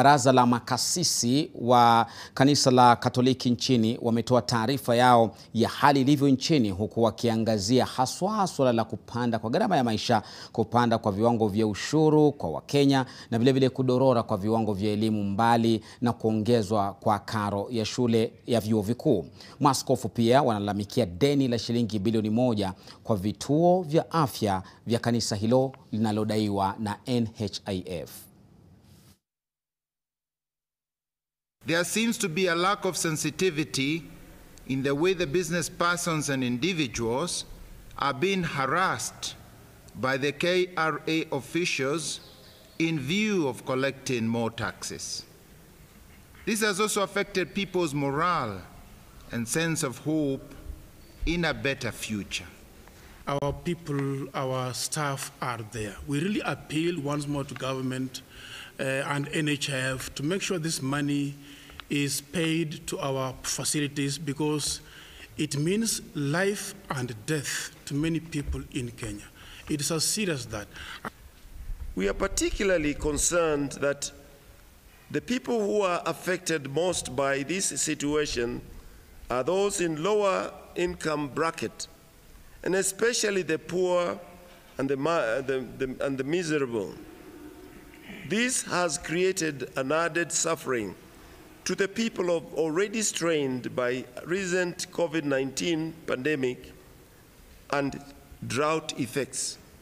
Baraza la makasisi wa kanisa la Katoliki nchini wametoa taarifa yao ya hali ilivyo nchini huku wakiangazia haswa suala la kupanda kwa gharama ya maisha, kupanda kwa viwango vya ushuru kwa Wakenya na vilevile kudorora kwa viwango vya elimu mbali na kuongezwa kwa karo ya shule ya vyuo vikuu. Maaskofu pia wanalalamikia deni la shilingi bilioni moja kwa vituo vya afya vya kanisa hilo linalodaiwa na NHIF. There seems to be a lack of sensitivity in the way the business persons and individuals are being harassed by the KRA officials in view of collecting more taxes. This has also affected people's morale and sense of hope in a better future. Our people, our staff are there. We really appeal once more to government uh, and NHIF to make sure this money is paid to our facilities because it means life and death to many people in Kenya. It is as serious as that. We are particularly concerned that the people who are affected most by this situation are those in lower income bracket, and especially the poor and the, the, the, and the miserable. This has created an added suffering to the people of already strained by recent COVID-19 pandemic and drought effects.